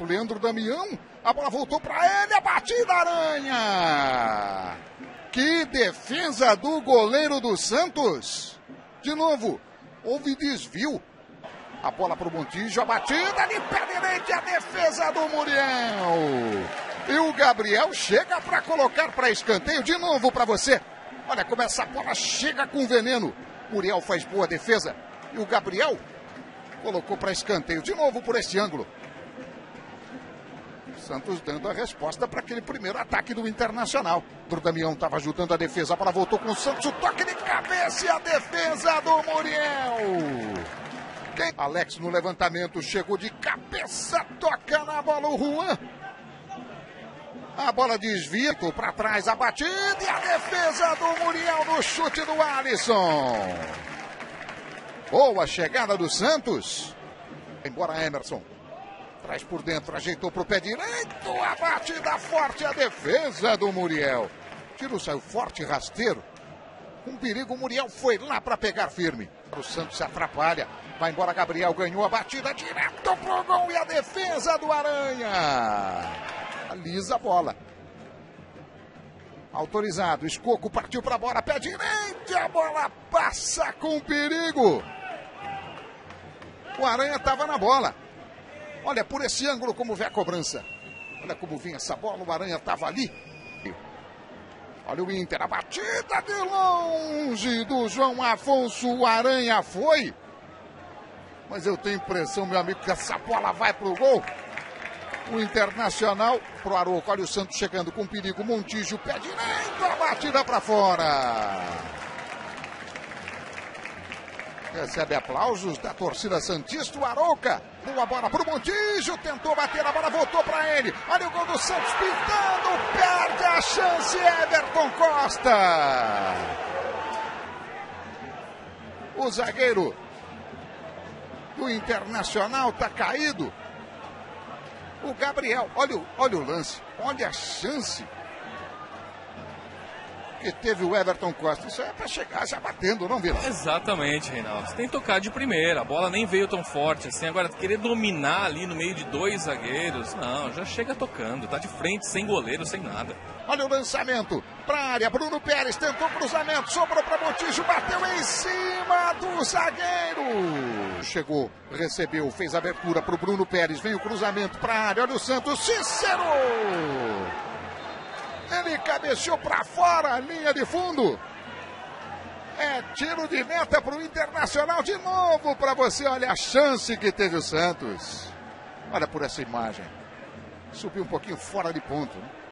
Leandro Damião, a bola voltou para ele, a batida Aranha! Que defesa do goleiro do Santos! De novo, houve desvio. A bola para o Montijo, a batida de pé direito, a defesa do Muriel. E o Gabriel chega para colocar para escanteio de novo para você. Olha como essa bola chega com veneno. Muriel faz boa defesa. E o Gabriel colocou para escanteio de novo por esse ângulo. Santos dando a resposta para aquele primeiro ataque do Internacional. O Damião estava ajudando a defesa, a bola voltou com o Santos, o toque de cabeça e a defesa do Muriel. Quem? Alex no levantamento chegou de cabeça, toca na bola o Juan. A bola desvia para trás, a batida e a defesa do Muriel no chute do Alisson. Boa chegada do Santos. Embora Emerson. Traz por dentro, ajeitou para o pé direito. A batida forte, a defesa do Muriel. Tiro saiu forte, rasteiro. Com perigo, o Muriel foi lá para pegar firme. O Santos se atrapalha. Vai embora, Gabriel ganhou a batida direto pro gol e a defesa do Aranha. Alisa a bola. Autorizado, Escoco partiu para a bola, pé direito, a bola passa com perigo. O Aranha estava na bola. Olha por esse ângulo como vê a cobrança. Olha como vinha essa bola, o Aranha estava ali. Olha o Inter, a batida de longe do João Afonso, o Aranha foi. Mas eu tenho impressão, meu amigo, que essa bola vai pro gol. O Internacional pro Arouca. Olha o Santos chegando com perigo. Montijo, pé direito, a batida para fora. Recebe aplausos da torcida Santista. O Arouca. Boa bola para o Montijo. Tentou bater a bola, voltou para ele. Olha o gol do Santos pintando. Perde a chance. Everton Costa. O zagueiro do Internacional está caído. O Gabriel, olha, olha o lance, olha a chance que teve o Everton Costa. Isso é para chegar já batendo, não, Vila? Exatamente, Reinaldo. Você tem que tocar de primeira. A bola nem veio tão forte assim. Agora, querer dominar ali no meio de dois zagueiros, não, já chega tocando. Tá de frente, sem goleiro, sem nada. Olha o lançamento para área. Bruno Pérez tentou cruzamento, sobrou para Montijo, bateu em cima do zagueiro. Chegou, recebeu, fez abertura para o Bruno Pérez. Vem o cruzamento para área. Olha o Santos, Cícero. Ele cabeceou para fora linha de fundo. É tiro de meta para o Internacional de novo para você. Olha a chance que teve o Santos. Olha por essa imagem. Subiu um pouquinho fora de ponto. Né?